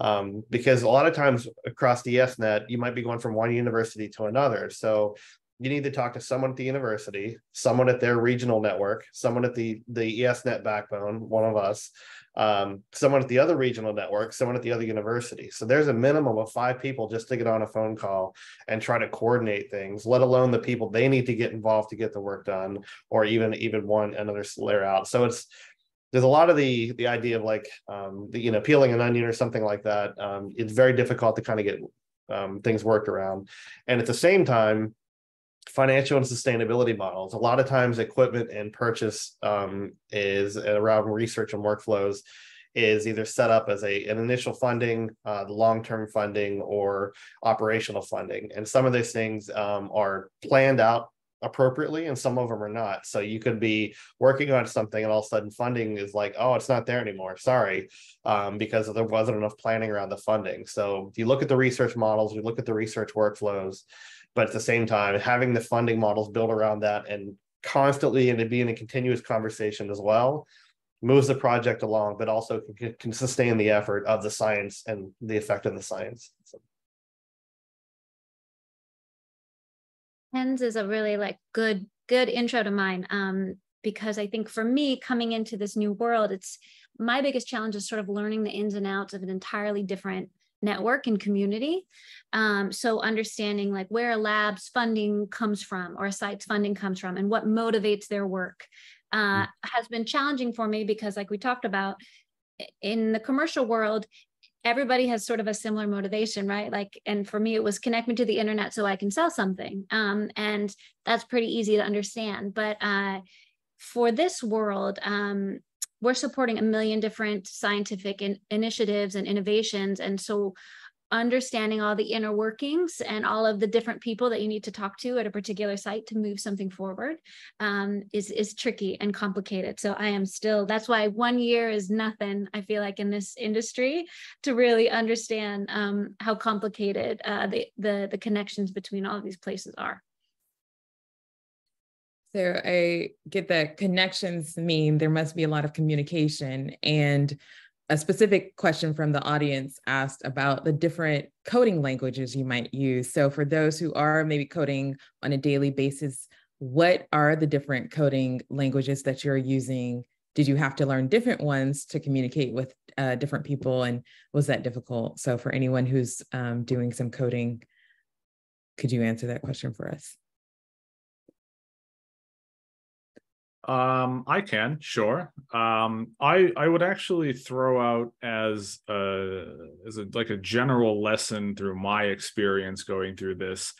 um, because a lot of times across the ESNet, you might be going from one university to another. So you need to talk to someone at the university, someone at their regional network, someone at the the ESNet backbone, one of us, um, someone at the other regional network, someone at the other university. So there's a minimum of five people just to get on a phone call and try to coordinate things, let alone the people they need to get involved to get the work done, or even even one another layer out. So it's there's a lot of the the idea of like um, the, you know peeling an onion or something like that. Um, it's very difficult to kind of get um, things worked around, and at the same time, financial and sustainability models. A lot of times, equipment and purchase um, is around research and workflows is either set up as a an initial funding, uh, long term funding, or operational funding. And some of those things um, are planned out appropriately and some of them are not. So you could be working on something and all of a sudden funding is like oh it's not there anymore. Sorry um, because there wasn't enough planning around the funding. So you look at the research models you look at the research workflows but at the same time having the funding models built around that and constantly and to be in a continuous conversation as well moves the project along but also can, can sustain the effort of the science and the effect of the science. So. Ken's is a really like good good intro to mine um, because I think for me coming into this new world, it's my biggest challenge is sort of learning the ins and outs of an entirely different network and community. Um, so understanding like where a lab's funding comes from or a site's funding comes from and what motivates their work uh, mm. has been challenging for me because like we talked about in the commercial world, everybody has sort of a similar motivation, right? Like, and for me, it was connect me to the internet so I can sell something. Um, and that's pretty easy to understand. But uh, for this world, um, we're supporting a million different scientific in, initiatives and innovations. And so understanding all the inner workings and all of the different people that you need to talk to at a particular site to move something forward um, is is tricky and complicated. So I am still. That's why one year is nothing. I feel like in this industry to really understand um, how complicated uh, the the the connections between all of these places are. So I get that connections mean there must be a lot of communication and a specific question from the audience asked about the different coding languages you might use. So for those who are maybe coding on a daily basis, what are the different coding languages that you're using? Did you have to learn different ones to communicate with uh, different people? And was that difficult? So for anyone who's um, doing some coding, could you answer that question for us? Um, I can, sure. Um, I I would actually throw out as a as a like a general lesson through my experience going through this.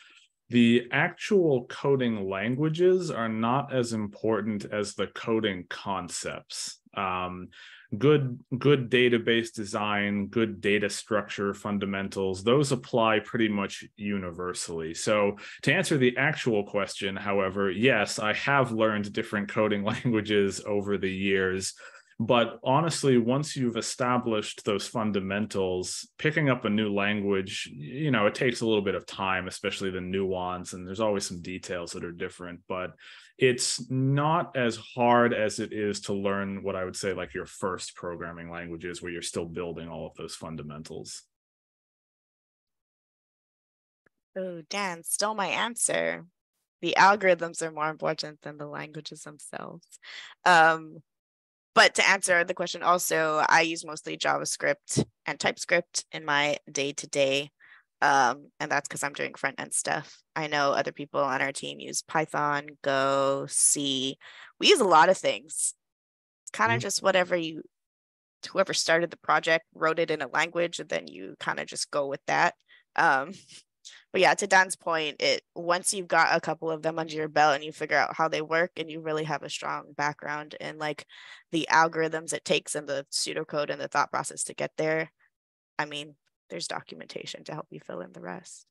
The actual coding languages are not as important as the coding concepts. Um, good good database design good data structure fundamentals those apply pretty much universally. So to answer the actual question however yes i have learned different coding languages over the years. But honestly once you've established those fundamentals picking up a new language you know it takes a little bit of time especially the nuance and there's always some details that are different. But it's not as hard as it is to learn what I would say like your first programming languages where you're still building all of those fundamentals. Oh, Dan, still my answer. The algorithms are more important than the languages themselves. Um, but to answer the question also, I use mostly JavaScript and TypeScript in my day to day um, and that's because I'm doing front end stuff. I know other people on our team use Python, Go, C. We use a lot of things. It's kind of mm-hmm. just whatever you, whoever started the project wrote it in a language, and then you kind of just go with that. Um, but yeah, to Dan's point, it once you've got a couple of them under your belt and you figure out how they work, and you really have a strong background in like the algorithms it takes and the pseudocode and the thought process to get there. I mean, there's documentation to help you fill in the rest.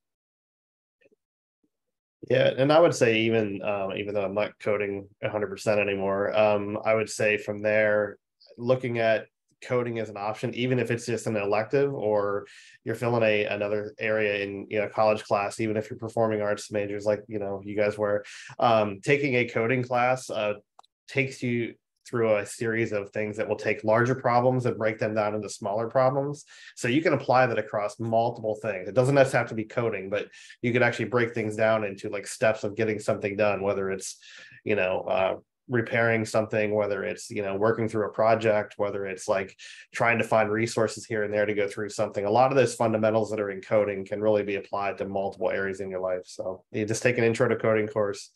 Yeah, and I would say even um, even though I'm not coding 100% anymore, um, I would say from there, looking at coding as an option, even if it's just an elective or you're filling a another area in you know college class, even if you're performing arts majors like you know you guys were, um, taking a coding class uh, takes you through a series of things that will take larger problems and break them down into smaller problems. So you can apply that across multiple things. It doesn't necessarily have to be coding, but you can actually break things down into like steps of getting something done, whether it's, you know, uh, repairing something whether it's you know working through a project whether it's like trying to find resources here and there to go through something a lot of those fundamentals that are in coding can really be applied to multiple areas in your life so you just take an intro to coding course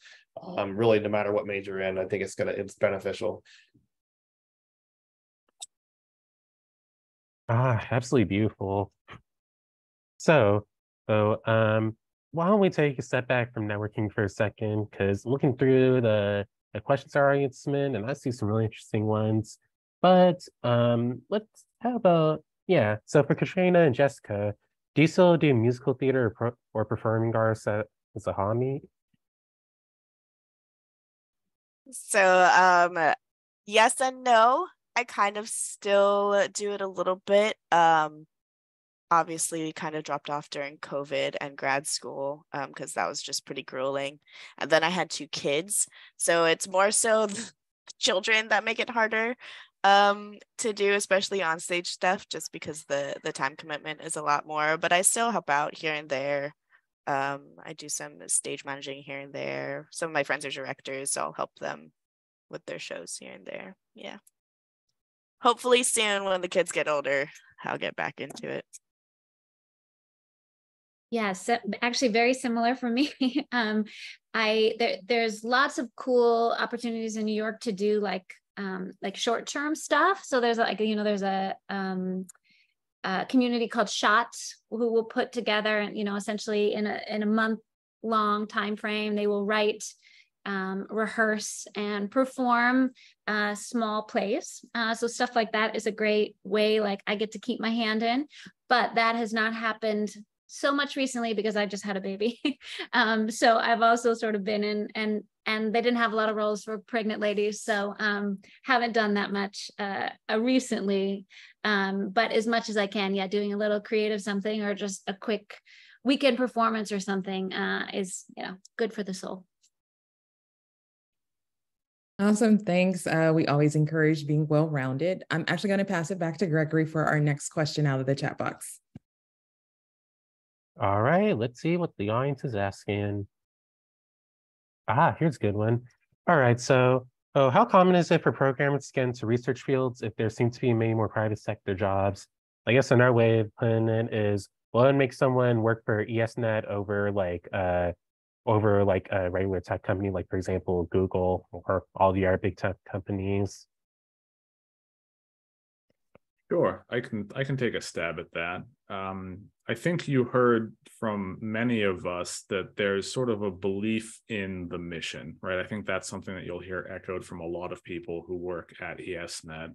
um, really no matter what major you're in i think it's gonna it's beneficial ah absolutely beautiful. So so um why don't we take a step back from networking for a second? Because looking through the, the questions our audience submit and i see some really interesting ones. But um let's how about yeah so for katrina and jessica do you still do musical theater or, or performing arts as a so um yes and no. I kind of still do it a little bit. Um obviously kind of dropped off during COVID and grad school because um, that was just pretty grueling. And then I had two kids. So it's more so the children that make it harder um, to do, especially on stage stuff, just because the the time commitment is a lot more. But I still help out here and there. Um, I do some stage managing here and there. Some of my friends are directors, so I'll help them with their shows here and there. Yeah. Hopefully soon when the kids get older, I'll get back into it. Yeah, so actually very similar for me. um, I there, there's lots of cool opportunities in New York to do like um, like short term stuff. So there's like you know there's a um, a community called Shot who will put together, you know, essentially in a in a month long time frame, they will write um, rehearse and perform uh, small plays. Uh, so stuff like that is a great way. Like I get to keep my hand in, but that has not happened so much recently because I just had a baby. um, so I've also sort of been in and and they didn't have a lot of roles for pregnant ladies, so um, haven't done that much uh, uh, recently. Um, but as much as I can, yeah, doing a little creative something or just a quick weekend performance or something uh, is you know good for the soul. Awesome. Thanks. Uh, we always encourage being well rounded. I'm actually going to pass it back to Gregory for our next question out of the chat box. All right, let's see what the audience is asking. Ah, here's a good one. All right, so oh, how common is it for programmers to get into research fields if there seem to be many more private sector jobs? I guess another way of putting it is, what would make someone work for ESNet over like uh over like a regular tech company, like for example, Google or all the other big tech companies? Sure, I can I can take a stab at that. Um, I think you heard from many of us that there's sort of a belief in the mission, right? I think that's something that you'll hear echoed from a lot of people who work at ESNet.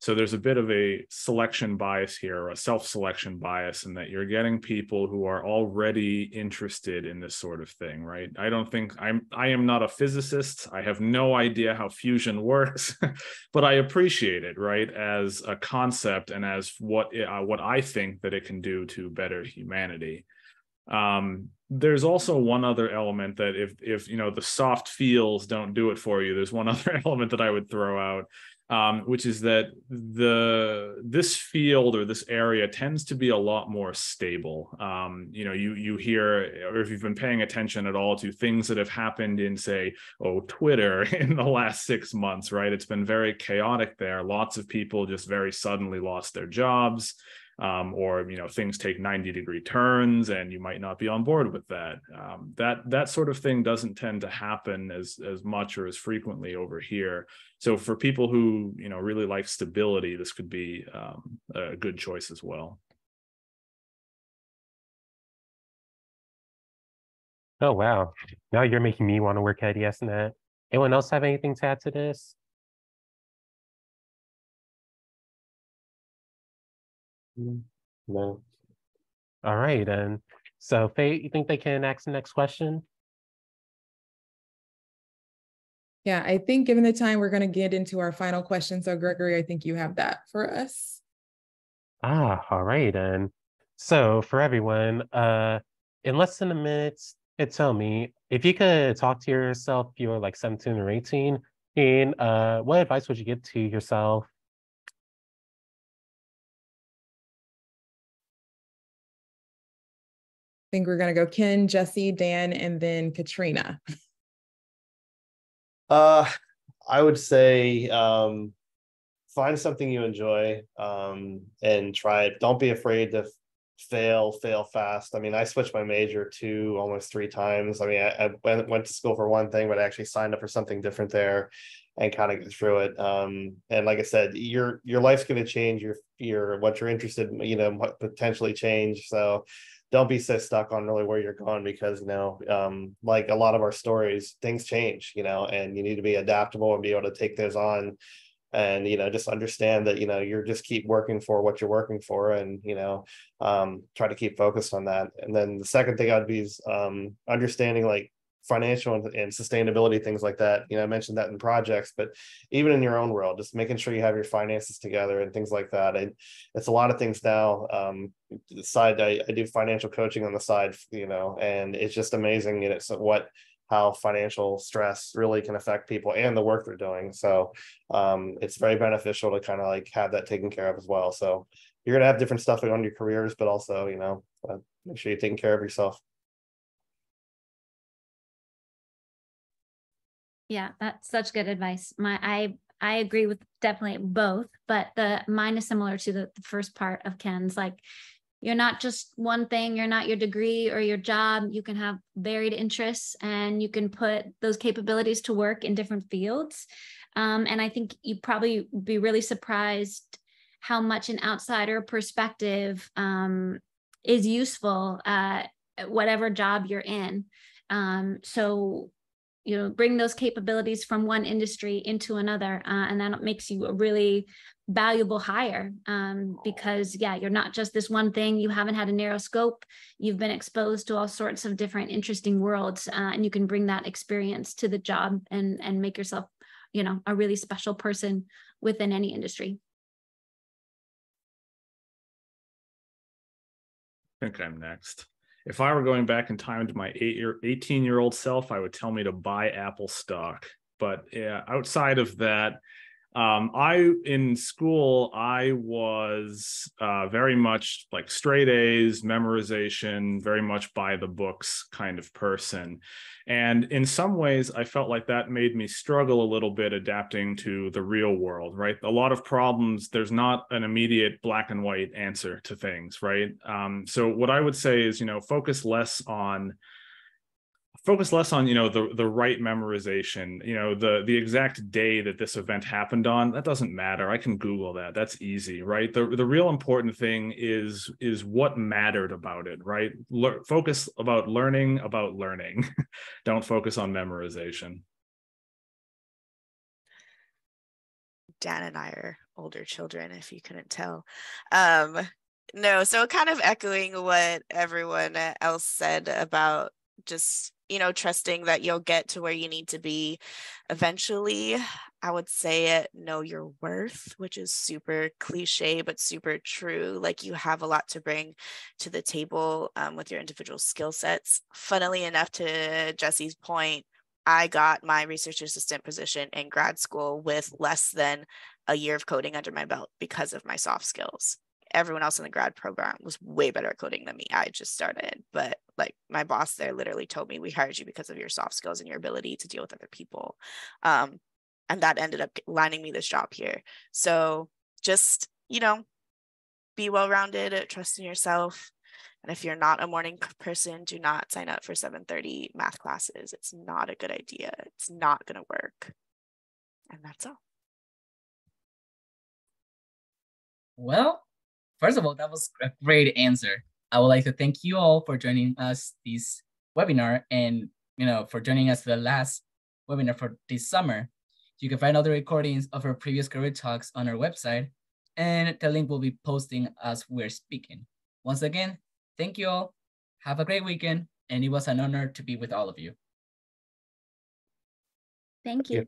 So there's a bit of a selection bias here, a self-selection bias, in that you're getting people who are already interested in this sort of thing, right? I don't think I'm I am not a physicist. I have no idea how fusion works, but I appreciate it, right, as a concept and as what uh, what I think that it can do to better humanity. Um, there's also one other element that if if you know the soft feels don't do it for you, there's one other element that I would throw out um, which is that the this field or this area tends to be a lot more stable. Um, you know, you you hear, or if you've been paying attention at all to things that have happened in, say, oh, Twitter in the last six months, right? It's been very chaotic there. Lots of people just very suddenly lost their jobs um, or you know things take 90 degree turns and you might not be on board with that um, that that sort of thing doesn't tend to happen as as much or as frequently over here so for people who you know really like stability this could be um, a good choice as well Oh wow! Now you're making me want to work at ESNet. Anyone else have anything to add to this? No. All right, and so Faye, you think they can ask the next question? Yeah, I think given the time, we're going to get into our final question. So Gregory, I think you have that for us. Ah, all right. And so for everyone, uh, in less than a minute, tell me if you could talk to yourself, if you were like 17 or 18, and uh, what advice would you give to yourself think we're going to go Ken, Jesse, Dan, and then Katrina. Uh, I would say um, find something you enjoy um, and try it. Don't be afraid to fail, fail fast. I mean, I switched my major two almost three times. I mean, I, I went, went to school for one thing, but I actually signed up for something different there and kind of get through it. Um, and like I said, your your life's going to change. Your your what you're interested, in, you know, potentially change. So don't be so stuck on really where you're going because you know um, like a lot of our stories things change you know and you need to be adaptable and be able to take those on and you know just understand that you know you're just keep working for what you're working for and you know um, try to keep focused on that. And then the second thing i'd be is um, understanding like financial and, and, sustainability things like that. You know i mentioned that in projects but even in your own world just making sure you have your finances together and things like that. And it's a lot of things now um the side I, I do financial coaching on the side you know and it's just amazing you know so what how financial stress really can affect people and the work they're doing. So um it's very beneficial to kind of like have that taken care of as well. So you're gonna have different stuff on your careers but also you know uh, make sure you're taking care of yourself Yeah, that's such good advice. My I I agree with definitely both, but the mine is similar to the, the first part of Ken's. Like you're not just one thing, you're not your degree or your job. You can have varied interests and you can put those capabilities to work in different fields. Um, and I think you probably be really surprised how much an outsider perspective um, is useful uh, whatever job you're in. Um, so you know bring those capabilities from one industry into another uh, and that makes you a really valuable hire um, because yeah you're not just this one thing. You haven't had a narrow scope. You've been exposed to all sorts of different interesting worlds uh, and you can bring that experience to the job and and make yourself you know a really special person within any industry. I think I'm next if I were going back in time to my eight year, 18 year old self, I would tell me to buy Apple stock. But yeah, outside of that, um, I in school I was uh, very much like straight A's, memorization, very much by the books kind of person, and in some ways I felt like that made me struggle a little bit adapting to the real world. Right, a lot of problems there's not an immediate black and white answer to things. Right, um, so what I would say is you know focus less on focus less on you know the the right memorization you know the the exact day that this event happened on that doesn't matter. I can google that. That's easy right? The the real important thing is is what mattered about it right? Le- focus about learning about learning. Don't focus on memorization. Dan and i are older children if you couldn't tell. Um no so kind of echoing what everyone else said about just you know trusting that you'll get to where you need to be eventually i would say it know your worth which is super cliche but super true like you have a lot to bring to the table um, with your individual skill sets. Funnily enough to jesse's point i got my research assistant position in grad school with less than a year of coding under my belt because of my soft skills everyone else in the grad program was way better at coding than me. I just started, but like my boss there literally told me we hired you because of your soft skills and your ability to deal with other people. Um, and that ended up landing me this job here. So just, you know, be well rounded, trust in yourself. And if you're not a morning person, do not sign up for 7:30 math classes. It's not a good idea. It's not going to work. And that's all. Well, First of all, that was a great answer. I would like to thank you all for joining us this webinar and you know for joining us for the last webinar for this summer. You can find all the recordings of our previous career talks on our website, and the link will be posting as we're speaking. Once again, thank you all. Have a great weekend, and it was an honor to be with all of you. Thank you.